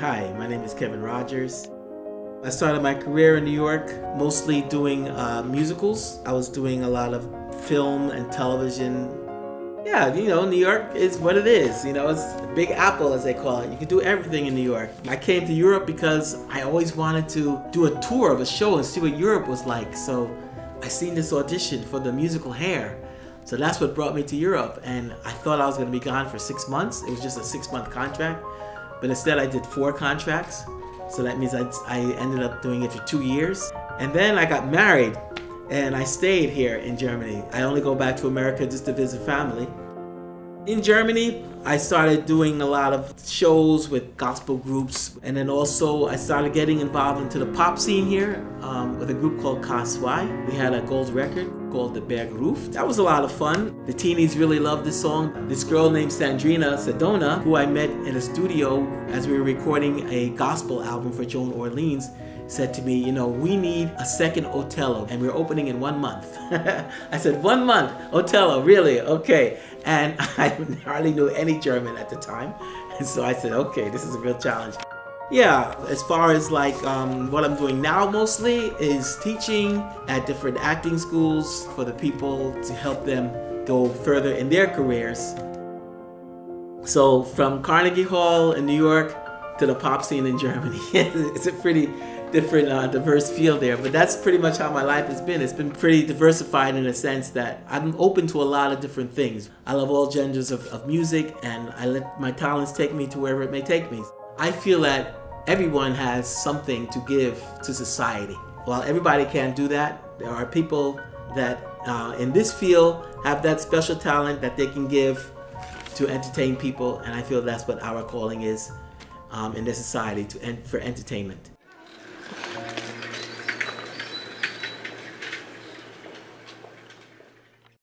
Hi, my name is Kevin Rogers. I started my career in New York mostly doing uh, musicals. I was doing a lot of film and television. Yeah, you know, New York is what it is. You know, it's big apple, as they call it. You can do everything in New York. I came to Europe because I always wanted to do a tour of a show and see what Europe was like. So I seen this audition for the musical Hair. So that's what brought me to Europe. And I thought I was going to be gone for six months. It was just a six month contract. But instead, I did four contracts. So that means I, I ended up doing it for two years. And then I got married and I stayed here in Germany. I only go back to America just to visit family. In Germany, I started doing a lot of shows with gospel groups, and then also I started getting involved into the pop scene here um, with a group called K2. We had a gold record called Der Berg ruft. That was a lot of fun. The teenies really loved this song. This girl named Sandrina Sedona, who I met in a studio as we were recording a gospel album for Joan Orleans, said to me, you know, we need a second Otello, and we're opening in one month. I said, one month, Otello, really? Okay. And I hardly knew any German at the time. And so I said, okay, this is a real challenge. Yeah, as far as like um, what I'm doing now mostly is teaching at different acting schools for the people to help them go further in their careers. So from Carnegie Hall in New York to the pop scene in Germany, it's a pretty different uh, diverse field there but that's pretty much how my life has been. It's been pretty diversified in a sense that i'm open to a lot of different things. I love all genders of, of music and i let my talents take me to wherever it may take me. I feel that everyone has something to give to society. While everybody can't do that there are people that uh, in this field have that special talent that they can give to entertain people and i feel that's what our calling is um, in this society to for entertainment